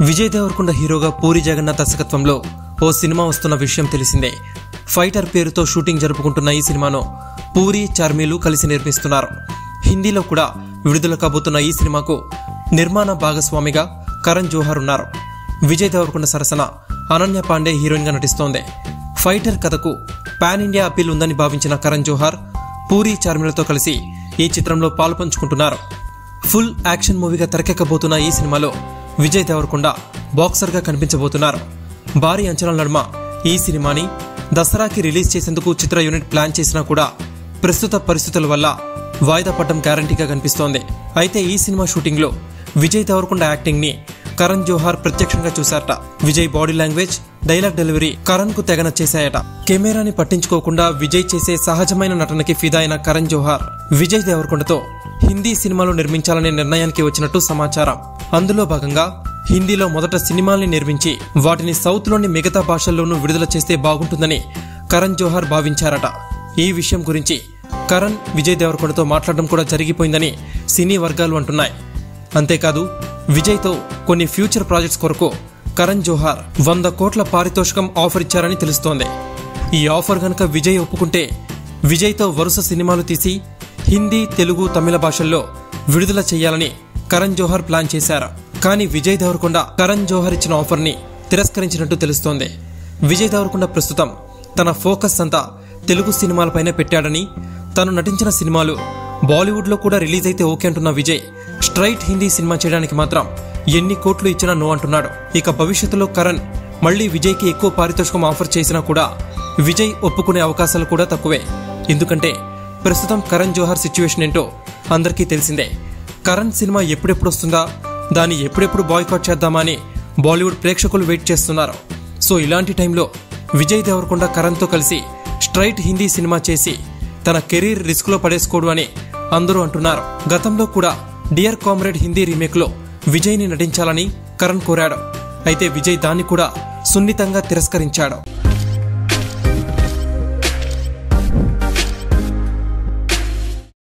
విజయ్ దేవరకొండ హీరోగా పూరి జగన్నాథ్ దర్శకత్వంలో ఓ సినిమా వస్తున్న విషయం తెలిసిందే. ఫైటర్ పేరుతో షూటింగ్ జరుపుకుంటున్న ఈ సినిమాను పూరి చార్మీలు కలిసి నిర్మిస్తున్నారు. హిందీలో కూడా విడుదల కాబోతున్న ఈ సినిమాకు నిర్మాణ భాగస్వామిగా కరణ్ జోహర్ ఉన్నారు. విజయ్ దేవరకొండ సరసన అనన్య పాండే హీరోయిన్గా నటిస్తోంది. ఫైటర్ కథకు పాన్ ఇండియా అపీల్ ఉందని భావించిన కరణ్ జోహర్ పూరి చార్మిలతో కలిసి ఈ చిత్రంలో పాలుపంచుకుంటున్నారు ఫుల్ యాక్షన్ మూవీగా తెరకెక్కబోతున్న ఈ సినిమాలో విజయ్ దేవరకొండ బాక్సర్గా కనిపించబోతున్నారు. భారీ అంచనాల నడుమ ఈ సినిమాని దసరాకి రిలీజ్ చేసేందుకు చిత్ర యూనిట్ ప్లాన్ చేసినా కూడా ప్రస్తుత పరిస్థితుల వల్ల వాయిదా పడడం గ్యారంటీగా కనిపిస్తోంది. అయితే ఈ సినిమా షూటింగ్లో విజయ్ దేవరకొండ యాక్టింగ్ని కరణ్ జోహార్ ప్రత్యక్షంగా చూశారట. Vijay body language dialogue delivery కరణ్కు చేశాయట కెమెరాని పట్టించుకోకుండా విజయ్ చేసే సహజమైన నటనకి ఫిదా అయిన కరణ్ జోహార్ విజయ్ దేవరకొండతో హిందీ సినిమాలు నిర్మించాలనే నిర్ణయానికి వచ్చినట్టు సమాచారం. అందులో భాగంగా హిందీలో మొదట సినిమాల్ని నిర్మించి వాటిని సౌత్లోని మిగతా భాషల్లోనూ విడుదల చేస్తే బాగుంటుందని కరణ్ జోహార్ భావించారట. ఈ విషయం గురించి కరణ్ విజయ్ దేవరకొండతో మాట్లాడడం కూడా జరిగిపోయిందని సినీ వర్గాలు అంటున్నాయి. అంతేకాదు విజయ్తో కొన్ని ఫ్యూచర్ ప్రాజెక్ట్స్ కొరకు కరణ్ జోహార్ వంద కోట్ల పారితోషికం ఆఫర్ ఇచ్చారని తెలుస్తోంది. ఈ ఆఫర్ గనక విజయ్ ఒప్పుకుంటే విజయ్తో వరుస సినిమాలు తీసి హిందీ తెలుగు తమిళ భాషల్లో విడుదల చేయాలని కరణ్ జోహర్ ప్లాన్ చేశారు. కానీ విజయ్ దేవరకొండ కరణ్ జోహర్ ఇచ్చిన ఆఫర్ని తిరస్కరించినట్టు తెలుస్తోంది. విజయ్ దేవరకొండ ప్రస్తుతం తన ఫోకస్ అంతా తెలుగు సినిమాలపైనే పెట్టాడని తను నటించిన సినిమాలు బాలీవుడ్లో కూడా రిలీజ్ అయితే ఓకే అంటున్న విజయ్ స్ట్రైట్ హిందీ సినిమా చేయడానికి మాత్రం ఎన్ని కోట్లు ఇచ్చినా నో అంటున్నాడు. ఇక భవిష్యత్తులో కరణ్ మళ్ళీ విజయ్కి ఎక్కువ పారితోషికం ఆఫర్ చేసినా కూడా విజయ్ ఒప్పుకునే అవకాశాలు కూడా తక్కువే. ఎందుకంటే ప్రస్తుతం కరణ్ జోహార్ సిచ్యువేషన్ ఏంటో అందరికీ తెలిసిందే. కరణ్ సినిమా ఎప్పుడెప్పుడు వస్తుందా? దాన్ని ఎప్పుడెప్పుడు బాయ్కాట్ చేద్దామా అని బాలీవుడ్ ప్రేక్షకులు వెయిట్ చేస్తున్నారు. సో ఇలాంటి టైంలో విజయ్ దేవరకొండ కరణ్తో కలిసి స్ట్రైట్ హిందీ సినిమా చేసి తన కెరీర్ రిస్క్లో పడేసుకోడు అని అందరూ అంటున్నారు. గతంలో కూడా డియర్ కామ్రేడ్ హిందీ రీమేక్లో విజయ్ని విజయ్ని నటించాలని కరణ్ కోరాడు. అయితే విజయ్ దాన్ని కూడా సున్నితంగా తిరస్కరించాడు.